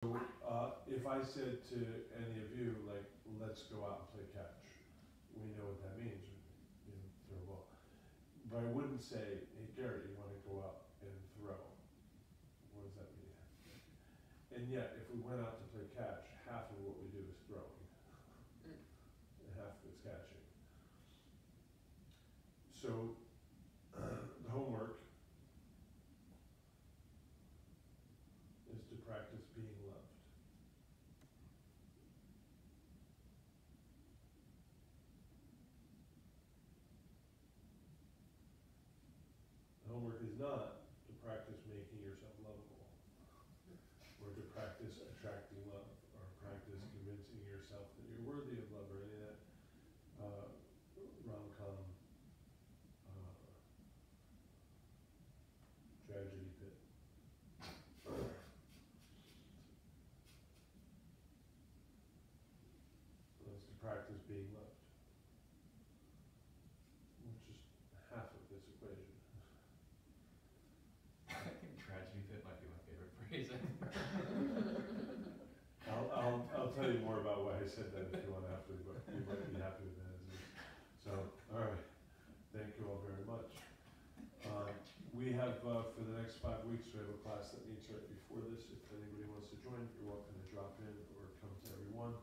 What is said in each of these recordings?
So, uh, if I said to any of you, like, let's go out and play catch, we know what that means, you know, throw a ball. But I wouldn't say, hey, Garrett, you wanna go out and throw? What does that mean? And yet, if we went out to play catch, half of what we do is throwing. And half is catching. So, the homework is to practice being loved. The Homework is not to practice making yourself lovable, or to practice attracting love, or practice convincing yourself that you're worthy of love, or any of that uh, rom-com uh, tragedy pit. That's to practice being loved. Which is half of this equation. I think tragedy pit might be my favorite phrase. I'll, I'll, tell you more about why I said that if you want after, but you might be happy with that. So, all right, thank you all very much. Uh, We have, uh, for the next five weeks, we have a class that meets right before this. If anybody wants to join, you're welcome to drop in or come to everyone.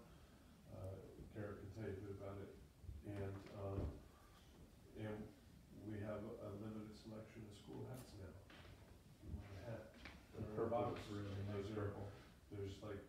Uh, Garrett can tell you a bit about it. And, um, and we have a limited selection of school hats now. If you want a hat. The they're purple box. really nice Those are- purple. There's like